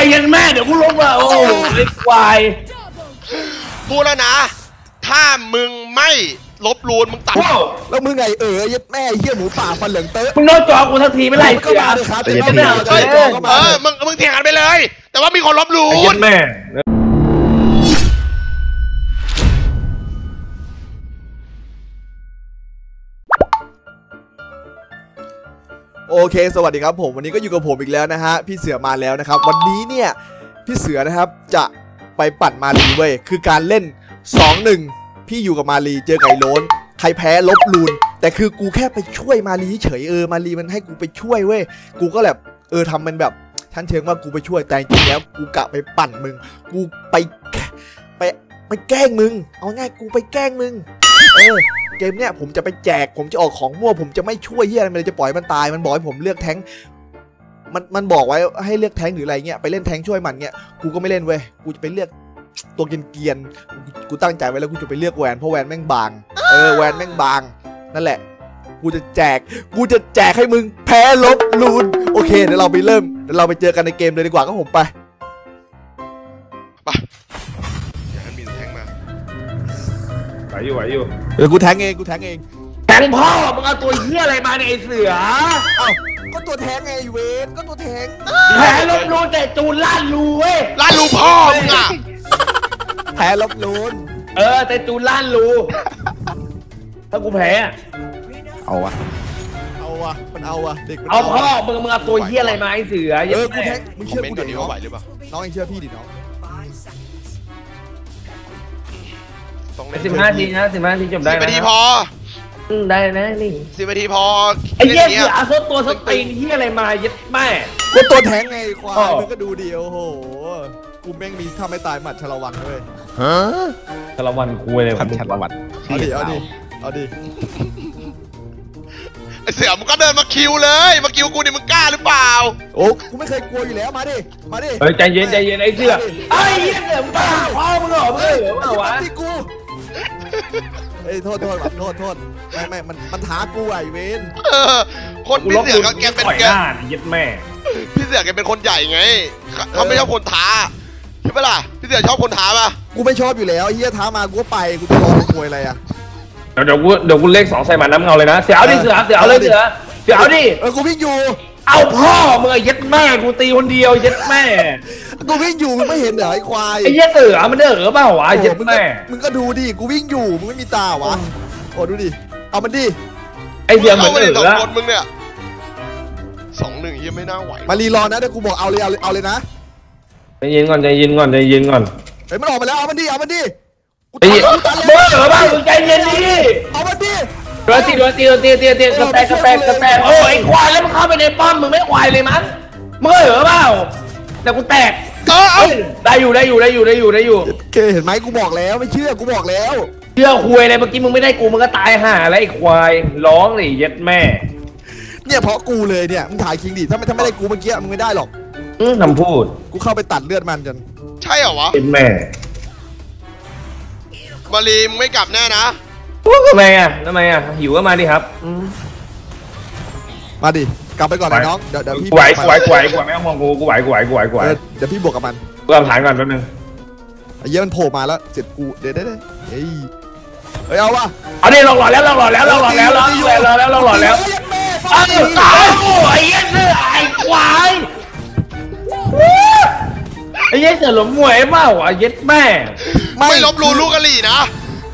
ยยันแม่เดี๋ยวกูลงมาโอ้ไอ้ควายพูดแล้วนะ ถ้ามึงไม่ลบลูนมึงตัดโอ้แล้วมึงไงเออยัดแม่เหี้ยหมูป่าฟันเหลืองเตอะมึงโดนจอกูทันทีไม่ไรก็เสียมาเลยครับใจเย็นก็มาเฮ้ยเลยก็เอมาอเลยมึงมึงเถียงกันไปเลย แต่ว่ามีคนลบลูไอ้ยันนแม่ โอเค สวัสดีครับผมวันนี้ก็อยู่กับผมอีกแล้วนะฮะพี่เสือมาแล้วนะครับ วันนี้เนี่ยพี่เสือนะครับจะไปปั่นมารีเว้ยคือการเล่น 2-1 พี่อยู่กับมารีเจอไก่โล้นใครแพ้ลบลูน แต่คือกูแค่ไปช่วยมารีเฉยเออมารีมันให้กูไปช่วยเว้ยกูก็แบบเออทำมันแบบชั้นเชิงว่ากูไปช่วยแต่จริงแล้วกูกะไปปั่นมึง กูไปไปไปแกล้งมึง เอาง่ายกูไปแกล้งมึงเออ เกมเนี้ยผมจะไปแจกผมจะออกของมั่ว ผมจะไม่ช่วยเฮียอะไรมันเลยจะปล่อยมันตายมันบอกให้ผมเลือกแทงมันมันบอกไว้ให้เลือกแทงหรืออะไรเงี้ยไปเล่นแทงช่วยมันเงี้ยกูก็ไม่เล่นเว้ยกูจะไปเลือกตัวเกียนๆกูกูตั้งใจไว้แล้วกูจะไปเลือกแหวนเพราะแหวนแม่งบางเออแหวนแม่งบาง นั่นแหละ กูจะแจก กูจะแจกให้มึงแพ้ลบลูนโอเคเดี๋ยวเราไปเริ่มเดี๋ยวเราไปเจอกันในเกมเลยดีกว่าก็ผมไปอย่ ไหวอยู่ไหวอยู่เดี๋ยวกูแทงเองกูแทงเองแทงพ่อมึงเอาตัวเหี้ยอะไรมาเนี่ยไอ้เสือเอ้าก็ตัวแทงไงเวนก็ตัวแทงแผลลบรูแต่จูนล้านรูเว้ยล้านลูพ่อมึงอะแพ้ลบลูนเออแต่จูนล้านรูถ้ากูแพ้อะเอาวะเอาวะมันเอาวะเด็กมันเอาพ่อมึงมึงเอาตัวเหี้ยอะไรมาไอ้เสือเอยัองกูแม่แทงมึงคอมเชื่อเมนกูต์ก่อนดิดีน้อว่างไหวหรือเปล่าน้องเองเชื่อพี่ดิน้อง ต้องเล่นสิบห้าทีนะสิบห้าทีจบได้สิบนะนาทีพออืมได้นะนี่สิบนาทีพอไอ้เหี้ยล่นเสือเอาตัวสตีนเหี้ยอะไรมาเย็ดแม่กูตัวแทงไงควายอ๋อมึงก็ดูดิโอ้โหกูแม่งมีถ้าไม่ตายหมัดชะละวันด้วยฮะสารวันคุยเลยพันชันวัดเอาดิเอาดิเอาดิไอ้เสือมึงก็เดินมาคิวเลยมาคิวกูนี่มึงกล้าหรือเปล่าโอ้กูไม่เคยกลัวอยู่แล้วมาดิมาดิเฮ้ยใจเย็นใจเย็นไอ้เสือไอ้เหี้ยเสือมึงบ้าพ่อมึงเหรอมึงเหรอเปล่าวะที่กู เอ้ยโทษโทษแบบโทษโทษไม่ไม่มันมันท้ากูไอ้เวนเออคนพี่เสือก็แกเป็นต่อยแก หน้าเย็ดแม่ พี่เสือแกเป็นคนใหญ่ไงเขาเขาไม่ชอบคนท้าใช่ปะล่ะพี่เสือชอบคนท้าป่ะกูไม่ชอบอยู่แล้วไอ้เฮียท้ามากูก็ไปกูจะรอควยอะไรอะเดี๋ยวเดี๋ยวกูเดี๋ยวกูเลขสองใส่มาน้ำเงาเลยนะ เสือเอาดิเสือเสือเอาเลยเสือเสือเอาดิ เออกูวิ่งอยู่ เอาพ่อมึงไอ้เย็ดแม่กูตีคนเดียวเย็ดแม่กูวิ่งอยู่มึงไม่เห็นเหรอไอ้ควายไอ้เหี้ยเสือมันเด้อเปล่าวะไอ้เย็ดมึงก็แม่ มึงก็ดูดิกูวิ่งอยู่มึงไม่มีตาวะโอ้ดูดิเอามันดิไอ้เสือเหมือนเข้ามาเอในอสองละคนมึงเนี่ยสองหนึ่งยังไม่น่าไหวมารีรอนะเดี๋ยวกูบอกเอาเลยเอาเลยเอาเลยนะใจเย็นก่อนใจเย็นก่อนใจเย็นก่อนเฮ้ยมันออกมาแล้วเอามันดิเอามันดิกูไอ้ตันเหี้ยแล้วกูตันแล้วเบอร์เหรอบ้างมึงใจเย็นดิเอามันดิโดนตีโดนตีโดนตีตีตีกระแตกกระแตกกระแตกโอ้ไอ้ควายแล้วมึงเข้าไปในป้อมมึงไม่ควายเลยมั้งมึงเหรอเปล่าแต่กูแตกเออเอาเอ้ยได้อยู่ได้อยู่ได้อยู่ได้อยู่ได้อยู่เคเห็นไหมกูบอกแล้วไม่เชื่อกูบอกแล้วเชื่อคุยอะไรเมื่อกี้มึงไม่ได้กูมึงก็ตายห่าแล้วไอ้ควายร้องเลยเย็ดแม่ เนี่ยเพราะกูเลยเนี่ยมึงถ่ายคิงดิถ้าไม่ถ้าไม่ได้กูเมื่อกี้มึงไม่ได้หรอกอื้อคำพูดกูเข้าไปตัดเลือดมันจนใช่เหรอวะเย็ดแม่มารีมึงไม่กลับแน่นะ ทำไมอะทำไมอะหิวก็มาดิครับอืมมาดิกลับไปก่อนนะน้องเดี๋ยวเดี๋ยวพี่กูไหวบกูกไหวกับกูไหวกูไหวไม่ต้องห่วงกูกูไหวกูไหวกูไหวกูไหวเออเดี๋ยวพี่บวกกับมันกูเอาฐานก่อนแป๊บนึงไอ้เหี้ยมันโผล่มาแล้วเสร็จกูเดี๋ยวเดี๋ยวเดี๋ยวเฮ้ยเฮ้ยเอาวะเอาดิลองหลอดแล้วลองหลอดแล้วลองหลอดแล้วลองหลอดแล้วลองหลอดแล้วแม่เอ้าตายไอ้เหี้ยเสือไอ้ควายไอ้เหี้ยเสือหลงมวยเปล่าวะเย็ดแม่ไม่ลบหลู่ลูกกะหรี่นะ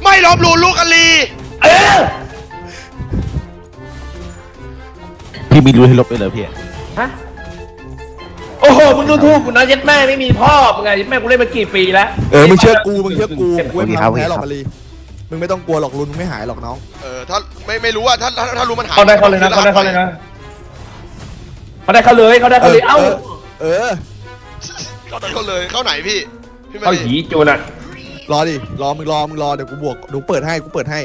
ไม่ลบหลู่ลูกกะหรี่เออพี่มีรู้ให้ลบไปเลยพี่ฮะโอ้โหมึงดูถูกกูนะเย็ดแม่ไม่มีพ่อมึงไงเย็ดแม่กูเล่นมากี่ปีแล้วเออมึงเชื่อกูมึงเชื่อกูกูสวัไม่สดีครับทำแพ้หรอกมารีมึงไม่ต้องกลัวหรอกรุนมึงไม่หายหรอกน้องเออถ้าไม่ไม่รู้อะถ้าถ้าถ้ารู้มันหายเขาได้เขาเลยนะเขาได้เขาเลยนะเขาได้เขาเลยเขาได้เขาเลยเอ้าเออเข้าได้เขาเลยเข้าไหนพี่พี่มาเขารีหีจูนอะ รอดิ รอมึงรอมึงรอเดี๋ยวกูบวกเดี๋ยวกูเปิดให้กูเปิดให้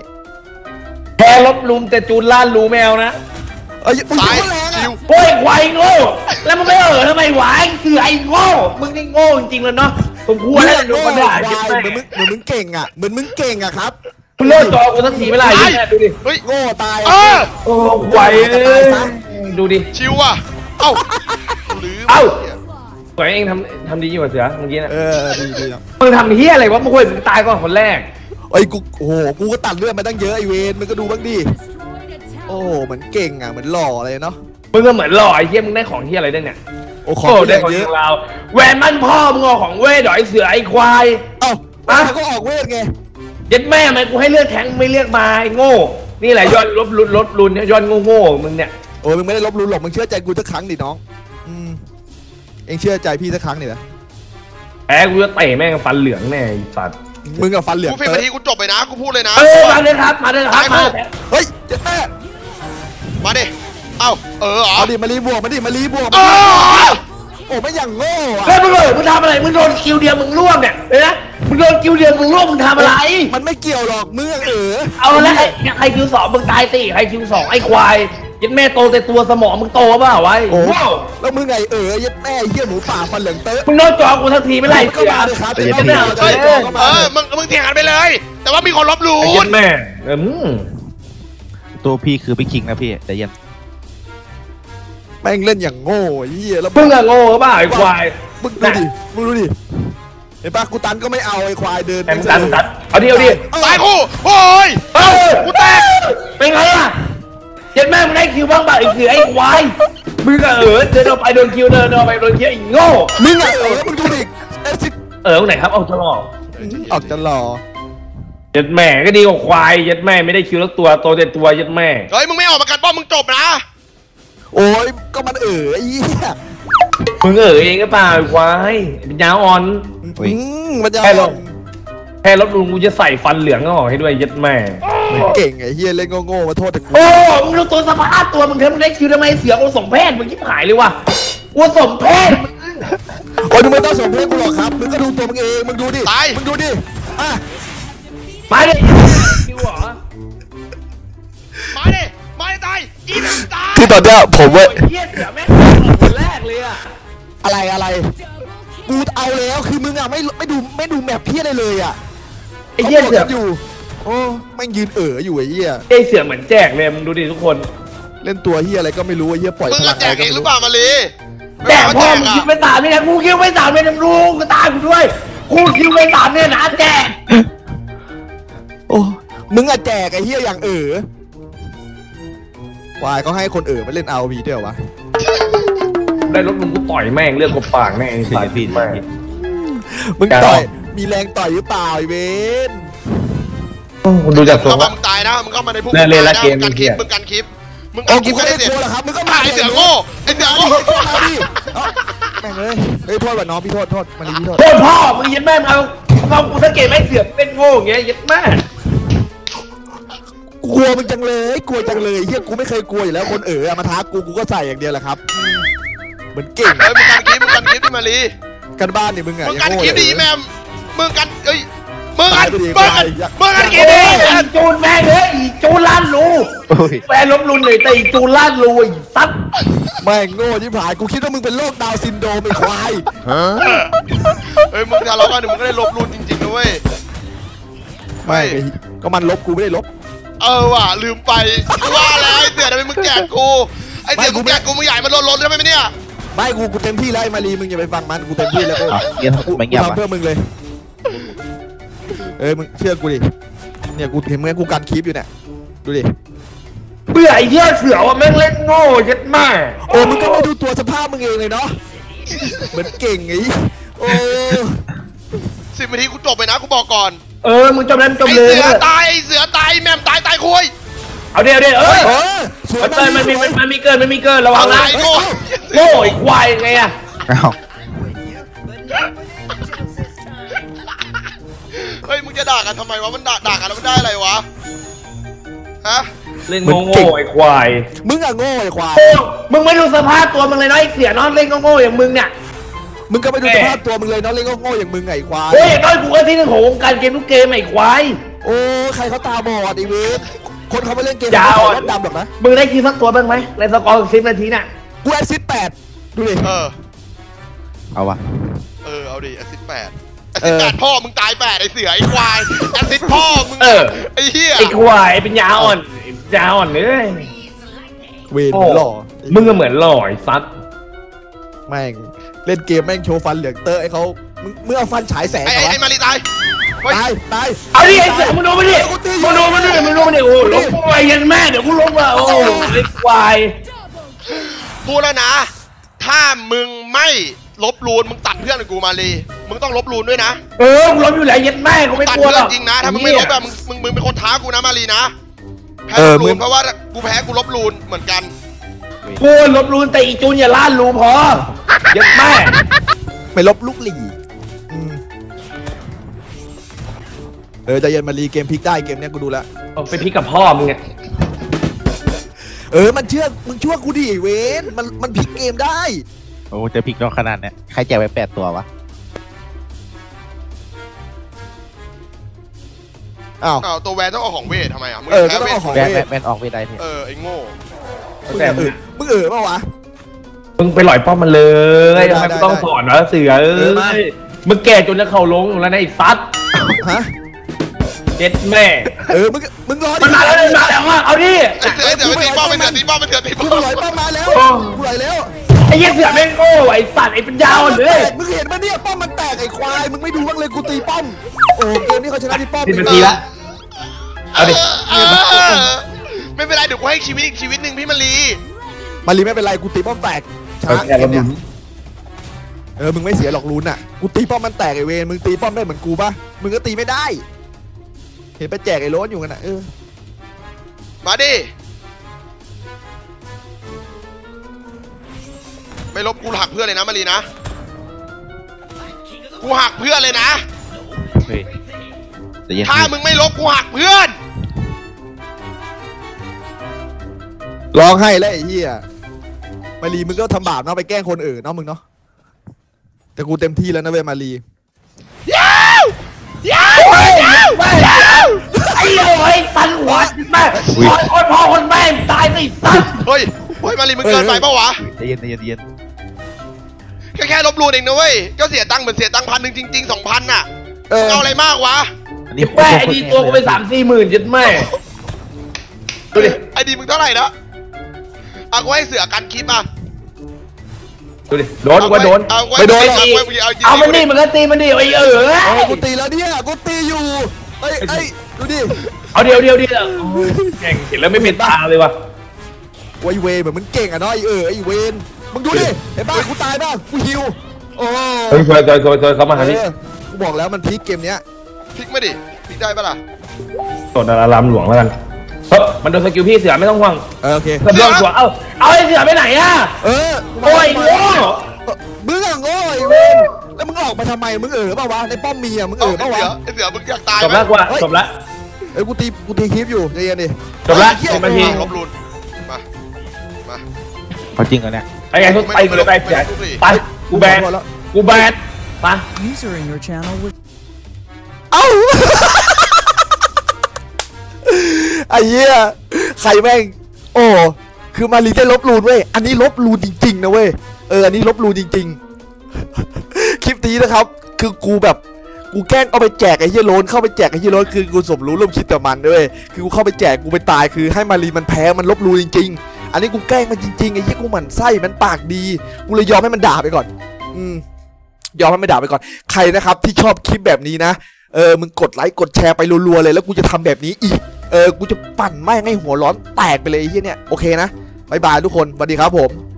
แพ้ลบลุมแต่จูนล้านรูแมวนะเอ้ยมึงตายโคตรแรงชิอะวโอ้ยควายโง่แล้วมึงไม่เออทำไมวะไอ้เสือไอ้โง่มึงนี่โง่จริงๆเลยเนาะผมควรแล้วดูโง่คนคด่าวายเย็ดเหแม่มือนมึงเหมือนมึงเก่งอะเหมือนมึงเก่งอะครับมึงเลิกจอกูสักทีไม่ได้ยิงแม่ดูดิเฮ้ย โง่ตายเออ โอ้ควายเอ้ยดูดิ ชิวอะเอ้าลืมเอ้า สวยเองทำทำดีอยู่กว่าเสือเมื่อกี้นะเออดีดีเนาะมึงทำเฮียอะไรวะมึงควรมึงตายก่อนคนแรก ไอ้ยกูโอ้โหกูก็ตัดเลือดมาตั้งเยอะไอเวนมึงก็ดูบ้างดิโอ้โหเหมือนเก่งอะเหมือนหล่อเลยเนาะมึงก็เหมือนหล่อไอ้เฮียมึงได้ของเฮียอะไรได้เนี่ยโอ้ของโอ้กูได้ได้ของเยเยอะอะเราแหวนมันพ่อมึงเอาของเว้ยดอยเสือไอ้ควาย เอ้าอะ มันก็ออกเวทไงเย็ดแม่ทำไมกูให้เลือกแทงไม่เลือกมาไอ้โง่ นี่แหละยอดลบลุนลดลุนเนี่ยยอดโง่โง่ๆมึงเนี่ย โอ้ยมึงไม่ได้ลบหลู่หรอกมึงเชื่อใจกูสักครั้งดิน้องอืม เองเชื่อใจพี่สักครั้งดินะแพ้กูจะเตะแม่งฟันเหลืองแน่ไอ้สัตว์มึงกับฟันเหลืองกูฟิล์มนาทีกูจบไปนะกูพูดเลยนะ เออมาเลยครับมาเลยครับมาเฮ้ยเจ๊แม่มาดิเอ้าเออเหรอเอาดิมารีบวกมาดิมารีบวกเอมาดิอโอ้ไม่อย่างโง่อะเฮ้ยมึงเลยมึงทำอะไรมึงโดนคิวเดียวมึงร่วงเนี่ยเห็นไหมมึงโดนคิวเดียวมึงร่วงมึงทำอะไร มันไม่เกี่ยวหรอกมึงอะเออเอาแล้วไอ้ใครคิวสองมึงตายตีใครคิวสองไอ้ควาย ยัดแม่โตแต่ตัวสมองมึงโตเปล่าวะโอ้โอ้แล้วมึงไงเออยัดแม่เหี้ยหมูป่าฟันเหลืองเต๊ะมึงโดนจอกูทันทีไม่ไรก็เสือมาเลยครับใจเย็นไม่เอาเฮ้ยใจเย็นก็เอมาอเลยมึงมึงเถียงกันไปเลย แต่ว่ามีคนลบหลู่ไอ้ยัดแม่อืมตัวพี่คือพี่คิงนะพี่ใจเย็นแม่งเล่นอย่างโง่ไอ้เหี้ยแล้วมึงอะโง่เปล่าไอ้ควายมึงดูดิมึงดูดิเห็นปะกูตันก็ไม่เอาไอ้ควายเดินแอมตันตัดเอาดิเอาดิตายคู่โอ้ยเออกูแตกเป็นไงอะ เจ็ดแม่มึงได้คิวบ้างป่ะไอ้เสือไอ้ควายมึงก็เออเดินออกไปโดนคิวเดินออกไปโดนคิวไอ้โง่มึงอะเออมึงดูดิเอซิเออตรงไหนครับเอาตลอดออกจะหล่อเจ็ดแม่ก็ดีกว่าควายเจ็ดแม่ไม่ได้คิวแล้วตัวโตแต่ตัวเจ็ดแม่เฮ้ยมึงไม่ออกมากันป้อมมึงจบนะโอ้ยก็มันเออไอ้เหี้ยมึงเออเองก็เปล่าไอ้ควายเป็นยาอ่อนอืมมันจะแค่ลงแค่รบลุงกูจะใส่ฟันเหลืองก็ออกให้ด้วยเจ็ดแม่ เก่งไอ้เหี้ยเล่นโง่ๆมาโทษแต่กูโอ้มึงดูตัวสภาพตัวมึงเถอะมึงได้คิวทำไมเสือกูสมเพศมึงคิดหายเลยว่ะกูสมเพศมึงโอ้ยมึงไม่ต้องสมเพศกูหรอกครับมึงก็ดูตัวมึงเองมึงดูดิตาย มึงดูดิอะมาดิคิวเหรอมาดิมาดิตายอีแม่งตายคือตอนเนี้ยผมเว้ยโอ้ยเหี้ยเสือแม่งคนแรกเลยอะอะไรอะไรกูเอาแล้วคือมึงอะไม่ไม่ดูไม่ดูแมพพี่อะไรเลยอะไอ้เหี้ยขาบเสืกอกันอยู่ โอ้แม่งยืนเอ๋ออยู่ไอ้เหี้ยไอ้เสือเหมือนแจกเลยมึงดูดิทุกคนเล่นตัวเหี้ยอะไรก็ไม่รู้ไอ้เหี้ยปล่อยมึงพลัก็งแจอะไรกก็เองไม่หรือรู้เปล่ามาลีแจกพ่อไม่มึงได้คิวไปสามไม่ได้กูคิวไปสามไม่ได้ลุงก็ตายกูด้วยกูคิวไปสามเนี่ยนะแจกโอ้มึงอะแจกไอ้เหี้ยอย่างเอ๋อวายเขาให้คนเอ๋อมาเล่นเอาวีด้วยเหรอวะได้รถมึงกูต่อยแม่งเลือดกบปากแน่ไอ้ใจสัตเย็นว์พี่แม่ง มึงแกต่อยลองมีแรงต่อยหรือเปล่าไอ้เวน ดูจากมึงตัวเข้ามาว่า มึงตายนะมึงเข้ามาในพวกเล่นเล่นละตายะเกมมึงกันเหี้คลิปยมึงกันคลิปมึงโอ้กันคลิกูปก็ไม่ได้ได้เสียกลัวเหรอครับมึงก็ถ่ายเสือโง่ไอ้เสือโง่มาดิเอ้าแม่งเลยเฮ้ยโทษว่ะน้องพี่โทษโทษมาดิพี่โทษโทษพ่อมึงยัดแม่งเอาเอากูสังเกตไม่เสือกเป็นโง่อย่างเงี้ยยัดแม่กลัวมึงจังเลยกลัวจังเลยเฮียกูไม่เคยกลัวอยู่แล้วคนเอ๋ออะมาท้ากูกูก็ใส่อย่างเดียวแหละครับเหมือนเก่งเฮ้ยมึงกันคลิปมึงกันคลิปดิมาลีกันบ้านนี่มึงอะมึงยักันโง่คลิปเลยดีแมมมึงกันเอ้ย มึงตากัยนไปดิมึงกันตายอย่ามึงกันคลิโอ้ปดียอีจูนแม่งเฮ้ยอีจูนล้านรูโอ้ยแฟนลบลุนเลยแต่อีจูนล้านรูไอ้สัตว์แม่งโง่ที่ผายกูคิดว่ามึงเป็นโรคดาวน์ซินโดรมไอ้ควายเฮ้ยมึงทะเลาะกันเดี๋ยวมึงก็ได้ลบรูนจริงๆนะเว้ยไม่ไอ้ก็มันลบกูไม่ได้ลบ เออว่ะลืมไปว่าแล้วไอ้เสือทำไมมึงแจกกูไอ้เสือไม่กูมึงไม่แจกกูมึงใหญ่มันลดลดได้ไหมเนี่ยไม่กูกูเต็มที่แล้วไอ้มารีมึงอย่าไปฟังมันกูเต็มที่แล้วกูอะเงียบกูไม่กูเงียบทำอะเพื่อมึงเลย เออมึงเชื่อกูดิ เนี่ยกูเห็นมึงกูกันคลิปอยู่เนี่ย ดูดิ เบื่อไอ้เหี้ยเสือว่าแม่งเล่นโง่ยัดแม่โอ้มึงก็ไม่ดูตัวสภาพมึงเองเลยเนาะ เหมือนเก่งไอ้โอ้สิบนาทีกูจบไปนะกูบอกก่อนเออมึงจบแล้วมึงจบไอ้เลยเสือตายไอ้เสือตายแม่มตายตายคุยเอาเดี๋ยวเดี๋ยวเอ้ยเออสวยมันเกินมันมีมันมันมีเกินมันมีเกินระวัเอางไงนะโง่โง่ไอ้ควายไงอะอ้าว ฮ้ยมึงจะด่ากันทำไมวะมันด่าด่ากันแล้วมันได้อะไรวะฮะเล่นโง่โง่ไอ้ควายมึงอะโง่ไอ้ควายโอ้มึงไม่ดูสภาพตัวมึงเลยนะไอ้เสียน้องเล่นโง่ๆอย่างมึงเนี่ยมึงก็ไปดูแหม่สภาพตัวมึงเลยเนาะเล่นก็โง่อย่างมึงไงไอ้ควายโอ้ยน้อยกูก็ที่หนึ่งของวงการเกมทุกเกมไอ้ควายโอ้ใครเขาตาบอดไอ้เวทคนเขาไปเล่นเกมยาวเขาอะไม่ใส่แว่นดำหรอกนะมึงได้คิวสักตัวบ้างไหมในสกอร์สิบนาทีน่ะกูแอสซิสแปดดูดิเออเอาวะเออเอาดิแอซิดแปด แอเอซิดอแปดพ่อมึงตายแปดไอ้เสือไอ้ควายแอซิดพ่อมึงเออ ไอ้เหี้ยไอ้ควายเป็นยาอ่อนไอ้ยาอ่อนเลยเวทโอ้หล่อมึงก็เหมือนหล่อไอ้ซัดแม่งเล่นเกมแม่งโชว์ฟันเหลืองเตอร์ไอ้เขามึงมึงเอาฟันฉายแสงไอ้เหรไอ้อวะไอ้มารีตายเฮ้ยตายตาย เอาดิไอ้เสือมึงดูมันดิมึงดูมันดิมึงดูมันดิโอ้ล้มกูไอ้ยันแม่เดี๋ยวกูล้มอะโอ้ไอ้ควายพูดแล้วนะ ถ้ามึงไม่ลบลูนมึงตัดเพื่อนกูมารี มึงต้องลบลูนด้วยนะเออกูล้มอยู่แล้วยันแม่กูไม่ตัดกลัวเพื่หรออนกจริงนะ ถ้ามึงไม่ลบแบบมึงมึงมึงเป็นคนท้ากูนะมารีนะแพ้เอลอบมึลูงนเพราะว่ากูแพ้กูลบลูนเหมือนกันกูลบรูนแต่อีจูนอย่าล่านรูพอยันแม่ไม่ลบลูกหลีอืมเออใจเย็นมารีเกมพลิกได้เกมเนี้ยกูดูแล้ว เอาไปพี่กับพ่อมึงไงเออ มันเชื่อ มึงชั่วกูดิไอ้เวนมัน มันพลิกเกมได้ โอ้เจะพลิกน้องขนาดเนี้ยใครแจกไปแปดตัววะ อ้าว อ้าวตัวแวนต้องเอาของเวททำไมอะมึงเออแพ้ก็ต้องเวทเอาของ แบนแบนแบนออกไปได้พี่เออไอ้โง่มึงแต่เออมึงเออเปล่าวะ มึงไปหล่อยป้อมมันเลยได้ทำไมได้กูต้องได้สอนวะเสือเอเออมา้ยมึงแก่จนจะเข่าลงแล้วนะไอ้ซัดฮะ เจ็ดแม่เออ มึง มึงรอดิ มันมาแล้วมันมาแล้วอะเอาดิ ไอ้เสือไอ้เสือไปตีป้อมไปเสือตีป้อมไปเสือตีกูป้อมไหลป้ามาแล้ว โอ้ กูไหลแล้ว ไอ้เหี้ยเสือแม่งโง่ไอ้สัตว์ไอ้ปัญญาอ่อนเลยมึงเห็นไหมเนี่ยป้อมมันแตกไอ้ควายมึงไม่ดูบ้างเลยกูตีป้อมโอ้เกมนี้เขาชนะที่ป้อมสิบนาทีละเอาดิเออไม่เป็นไรเดี๋ยวกูให้ชีวิตอีกชีวิตหนึ่งพี่มารีมารีไม่เป็นไรกูตีป้อมแตกชนะเกมเนี่ยเออมึงไม่เสียหรอกลุ้นอะกูตีป้อมมันแตกไอ้เวนมึงตีป้อมได้เหมือนกูปะมึงก็ตีไม่ได้ เห็นไปแจกไอ้โรสอยู่กันอะเออมาดิ ไม่ลบกูหักเพื่อนเลยนะมารีนะ กูหักเพื่อนเลยนะ เฮ้ยใจเย็นถ้าพี่มึงไม่ลบกูหักเพื่อน ร้องให้แล้วไอ้เหี้ยมารีมึงก็ทำบาปเนาะไปแกล้งคนอื่นเนาะมึงเนาะแต่กูเต็มที่แล้วนะเว้ยมารีโอ้ยแม่ไอ้เหี้ยไอ้ตันหัวแม่โอ้ยโอ้ยพ่อคนแม่งตายสิสัตว์ เฮ้ย เฮ้ยมารีมึงเกินไปปะวะใจเย็นใจเย็นใจเย็นแค่แค่ลบลูนเองนะเว้ยก็เสียตังค์เหมือนเสียตังค์พันหนึ่งจริงๆสองพันน่ะเออเอาอะไรมากวะอันนี้แม่ไอ้ดีตัวกูไปสามสี่หมื่นยัดแม่ดูดิไอดีมึงเท่าไหร่นะเอากูให้เสือกันคลิปอะดูดิโดนกูว่าโดนเอาไว้ไม่โดนหรอกเอาไว้เอาเอามันนี่มันก็ตีมันดิไอ้เออเออกูตีแล้วเนี่ยกูตีอยู่เอ้ยเอ้ยดูดิเอาเดียวเดียวเดียวแข่งเห็นแล้วไม่เป็นตาเลยว่ะ ไวเวนเหมือนมึงเก่งอะเนาะไอเออไอเวนมึงดูดิเห็นป่ะกูตายป่ะกูฮิวโอ้เฮ้ยซอยซอยซอยซอยเขามาหาพี่เออกูบอกแล้วมันพลิกเกมเนี้ยพลิกไม่ดิพลิกได้ปะล่ะโดนอารามหลวงแล้วกันเฮ้ยมันโดนสกิลพี่เสือไม่ต้องห่วงเออโอเคกระโดดหัวเอ้าเอาไอ้เสือไปไหนอะเออโอ้ยโง่เออมึงอะโง่ไอเวนแล้วมึงออกมาทำไมมึงเออเปล่าวะในป้อมมีอะมึงเอเอาอไอเปล่าวะ เสือไอเสือมึงอยากตายจบไหมแล้วกว่าจบแล้วเอ้ยกูตีกูตีคลิปอยู่ใจเย็นดิจบละไอ้เหี้ยสิบนาที ลบลูนมา มาเขาจริงเหรอเนี่ยไอ้ไงทุกไปกูเลยไปเสือไปกูแบนขอโทษแล้วกูแบนไป User in your channel was เอ้าไอ้เหี้ยใครแม่ง โอ้คือมารีได้ลบลูนเว้ยอันนี้ลบลูนจริงๆนะเว้ยเอออันนี้ลบลูนจริง ๆ คลิปนี้นะครับ คือกูแบบกูแกล้งเอาไปแจกไอ้เฮียโรนเข้าไปแจกไอ้เฮียโรนคือกูสมรู้ร่วมคิดกับมันด้วยคือกูเข้าไปแจกกูไปตายคือให้มารีมันแพ้มันลบลูนจริง ๆ อันนี้กูแกล้งมันจริงๆไอ้เฮียกูหมั่นไส้มันปากดีกูเลยยอมให้มันด่าไปก่อน อืมยอมให้มันด่าไปก่อน ใครนะครับ ที่ชอบคลิปแบบนี้นะเออมึงกดไลค์กดแชร์ไปรัวๆเลยแล้วกูจะทำแบบนี้อีกเออกูจะปั่นไม่ให้หัวร้อนแตกไปเลยไอ้เหี้ยเนี่ยโอเคนะบายบายทุกคนสวัสดีครับผม